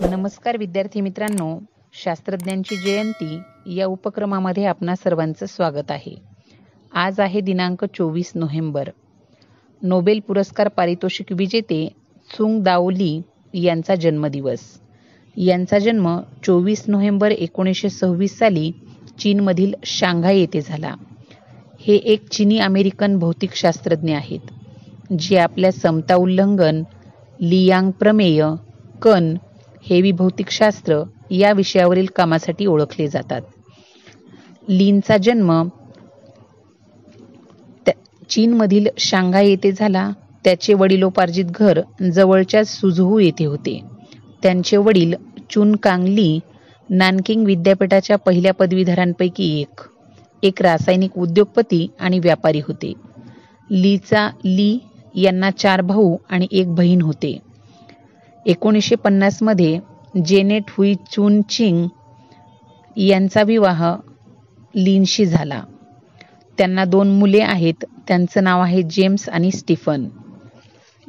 नमस्कार विद्यार्थी मित्रांनो शास्त्रज्ञांची जयंती या उपक्रमामध्ये आपणा सर्वांचं स्वागत आहे. आज आहे दिनांक चोवीस नोव्हेंबर. नोबेल पुरस्कार पारितोषिक विजेते चुंग दाओली यांचा जन्मदिवस. यांचा जन्म चोवीस नोव्हेंबर एकोणीसशे सव्वीस साली चीनमधील शांघाय येथे झाला. हे एक चिनी अमेरिकन भौतिकशास्त्रज्ञ आहेत जे आपल्या समता उल्लंघन लियांग प्रमेय कण हेवी भौतिकशास्त्र या विषयावरील कामासाठी ओळखले जातात. लीनचा जन्म चीनमधील शांघाय येथे झाला. त्याचे वडिलोपार्जित घर जवळच्या सुझहू येथे होते. त्यांचे वडील चुन कांगली नानकिंग विद्यापीठाच्या पहिल्या पदवीधरांपैकी एक. एक रासायनिक उद्योगपती आणि व्यापारी होते. लीचा ली यांना चार भाऊ आणि एक बहीण होते. एकोणीसशे पन्नासमध्ये जेनेट हुई चुन चिंग यांचा विवाह लीनशी झाला. त्यांना दोन मुले आहेत. त्यांचं नाव आहे जेम्स आणि स्टीफन.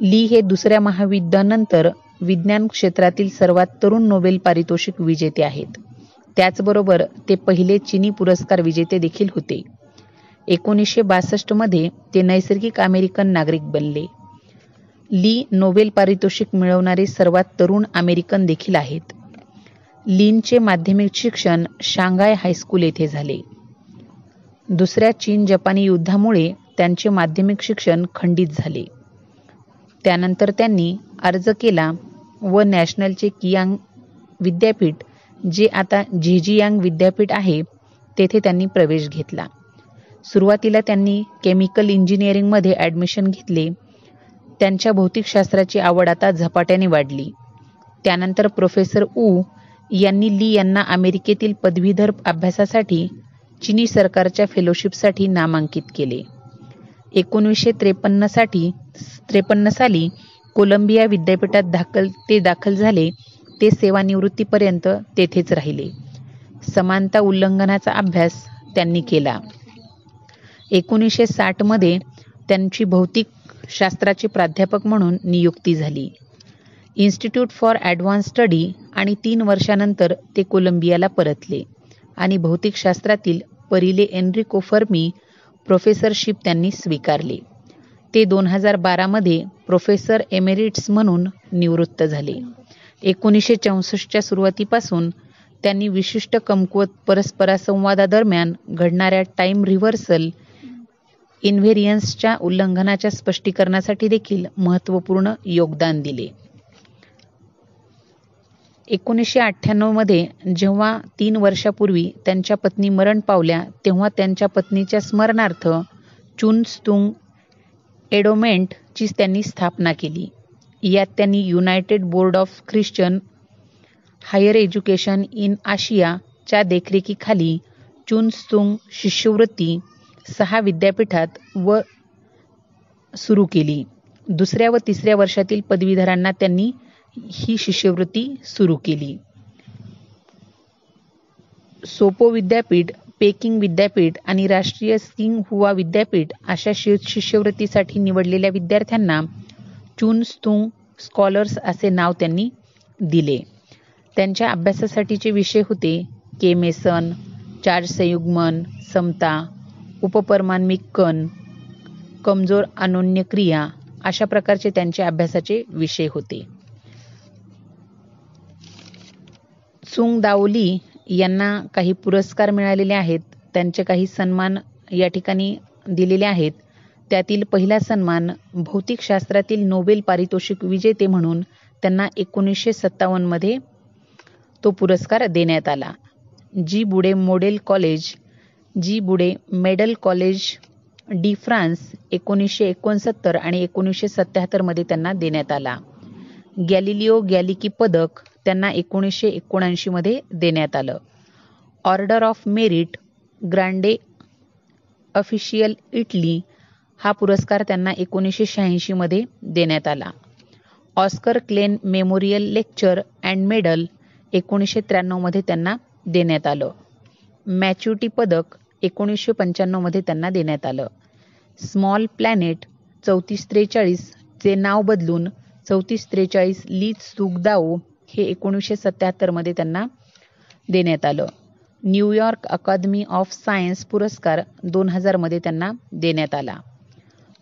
ली हे दुसऱ्या महायुद्धानंतर विज्ञान क्षेत्रातील सर्वात तरुण नोबेल पारितोषिक विजेते आहेत. त्याचबरोबर ते पहिले चिनी पुरस्कार विजेते देखील होते. एकोणीसशे बासष्टमध्ये ते नैसर्गिक अमेरिकन नागरिक बनले. ली नोबेल पारितोषिक मिळवणारे सर्वात तरुण अमेरिकन देखील आहेत. लीनचे माध्यमिक शिक्षण शांघाय हायस्कूल येथे झाले. दुसऱ्या चीन जपानी युद्धामुळे त्यांचे माध्यमिक शिक्षण खंडित झाले. त्यानंतर त्यांनी अर्ज केला व नॅशनलचे कियांग विद्यापीठ जे आता झेजियांग विद्यापीठ आहे तेथे त्यांनी प्रवेश घेतला. सुरुवातीला त्यांनी केमिकल इंजिनिअरिंगमध्ये ॲडमिशन घेतले त्यांच्या भौतिकशास्त्राची आवड आता झपाट्याने वाढली. त्यानंतर प्रोफेसर ऊ यांनी ली यांना अमेरिकेतील पदवीधर अभ्यासासाठी चिनी सरकारच्या फेलोशिपसाठी नामांकित केले. एकोणीसशे त्रेपन्नसाठी त्रेपन्न साली कोलंबिया विद्यापीठात दाखल ते दाखल झाले ते सेवानिवृत्तीपर्यंत तेथेच राहिले. समानता उल्लंघनाचा अभ्यास त्यांनी केला. एकोणीसशे साठमध्ये त्यांची भौतिक शास्त्राचे प्राध्यापक म्हणून नियुक्ती झाली. इन्स्टिट्यूट फॉर ॲडव्हान्स स्टडी आणि तीन वर्षानंतर ते कोलंबियाला परतले आणि भौतिकशास्त्रातील परिले एनरिको फर्मी प्रोफेसरशिप त्यांनी स्वीकारले. ते दोन हजार बारामध्ये प्रोफेसर एमेरिट्स म्हणून निवृत्त झाले. एकोणीसशे चौसष्टच्या सुरुवातीपासून त्यांनी विशिष्ट कमकुवत परस्परासंवादादरम्यान घडणाऱ्या टाईम रिव्हर्सल इन्व्हेरियन्सच्या उल्लंघनाच्या स्पष्टीकरणासाठी देखील महत्त्वपूर्ण योगदान दिले. एकोणीसशे अठ्ठ्याण्णवमध्ये जेव्हा तीन वर्षापूर्वी त्यांच्या पत्नी मरण पावल्या तेव्हा त्यांच्या पत्नीच्या स्मरणार्थ चुनस्तुंग एडोमेंटची त्यांनी स्थापना केली. यात त्यांनी United Board of Christian Higher Education in आशियाच्या देखरेखीखाली चुनस्तुंग शिष्यवृत्ती सहा विद्यापीठात व सुरू केली. दुसऱ्या व तिसऱ्या वर्षातील पदवीधरांना त्यांनी ही शिष्यवृत्ती सुरू केली. सोपो विद्यापीठ पेकिंग विद्यापीठ आणि राष्ट्रीय सिंग हुआ विद्यापीठ अशा शिष्यवृत्तीसाठी निवडलेल्या विद्यार्थ्यांना चुनस्तुंग स्कॉलर्स असे नाव त्यांनी दिले. त्यांच्या अभ्यासासाठीचे विषय होते केमेसन चार्ज संयुग्मन समता उपपरमान्विक कण कमजोर अनोन्य क्रिया अशा प्रकारचे त्यांच्या अभ्यासाचे विषय होते. सुंग दाओली यांना काही पुरस्कार मिळालेले आहेत. त्यांचे काही सन्मान या ठिकाणी दिलेले आहेत. त्यातील पहिला सन्मान भौतिकशास्त्रातील नोबेल पारितोषिक विजेते म्हणून त्यांना एकोणीसशे सत्तावन्नमध्ये तो पुरस्कार देण्यात आला. G Bude model college G Bude medal college de France एकोणीसशे एकोणसत्तर आणि एकोणीसशे सत्याहत्तरमध्ये त्यांना देण्यात आला. गॅलिलिओ गॅलिकी पदक त्यांना एकोणीसशे एकोणऐंशीमध्ये देण्यात आलं. Order of Merit Grande Ufficiale Italy हा पुरस्कार त्यांना एकोणीसशे शहाऐंशीमध्ये देण्यात आला. Oscar Klein Memorial Lecture and Medal एकोणीसशे त्र्याण्णवमध्ये त्यांना देण्यात आलं. मॅच्युटी पदक एकोणीसशे पंच्याण्णवमध्ये त्यांना देण्यात आलं. स्मॉल प्लॅनेट चौतीस त्रेचाळीसचे नाव बदलून चौतीस त्रेचाळीस लीज सुगदाओ हे एकोणीसशे सत्याहत्तरमध्ये त्यांना देण्यात आलं. न्यूयॉर्क अकादमी ऑफ सायन्स पुरस्कार दोन हजारमध्ये त्यांना देण्यात आला.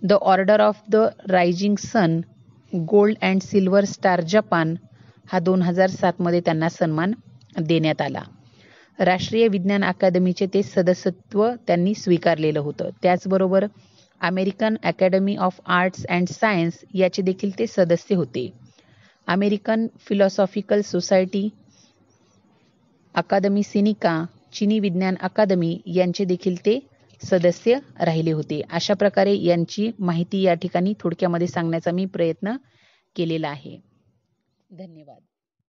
The Order of the Rising Sun Gold and Silver Star Japan हा दोन हजार सातमध्ये त्यांना सन्मान देण्यात आला. राष्ट्रीय विज्ञान अकादमीचे ते सदस्यत्व त्यांनी स्वीकारलेलं होतं. त्याचबरोबर American Academy of Arts and Science याचे देखील ते सदस्य होते. अमेरिकन फिलॉसॉफिकल सोसायटी अकादमी सिनिका चिनी विज्ञान अकादमी यांचे देखील ते सदस्य राहिले होते. अशा प्रकारे यांची माहिती या ठिकाणी थोडक्यामध्ये सांगण्याचा मी प्रयत्न केलेला आहे. धन्यवाद.